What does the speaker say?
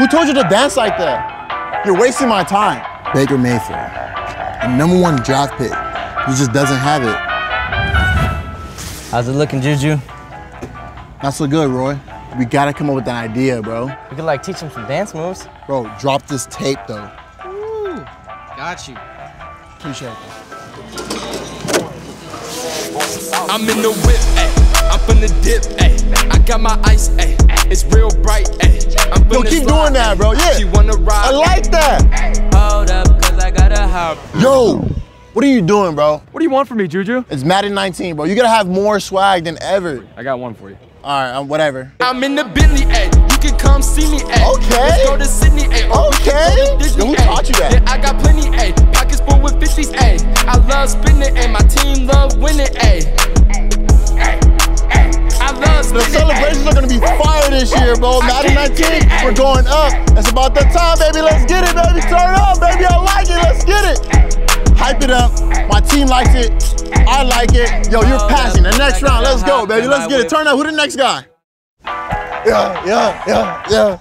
Who told you to dance like that? You're wasting my time. Baker Mayfield, the number one draft pick. He just doesn't have it. How's it looking, Juju? Not so good, Roy. We gotta come up with an idea, bro. We could like teach him some dance moves. Bro, drop this tape though. Ooh, got you. Appreciate it. I'm in the whip, ayy. I'm finna dip, ayy. I got my ice, ayy. It's real bright, ayy. I'm Yo, keep doing that, bro. Yeah. She wanna ride. I like that. Hold up, cause I gotta hop. Yo, what are you doing, bro? What do you want from me, Juju? It's Madden 19, bro. You gotta have more swag than ever. I got one for you. All right, um, whatever. I'm in the Bentley, ayy. You can come see me, ayy. Okay. Let's go to Sydney, ayy. Or Okay. go Disney, Yo, who taught you that? Yeah, I got plenty, ayy. Pockets full with 50s, ayy. I love spinning, ayy. My team love winning. I The celebrations ayy. are gonna be fire year, bro. Madden 19, we're going up. It's about that time, baby. Let's get it, baby. Turn up, baby. I like it. Let's get it. Hype it up. My team likes it. I like it. Yo, you're passing. The next round. Let's go, baby. Let's get it. Turn up. Who the next guy? Yeah, yeah, yeah, yeah.